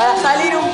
para salir un.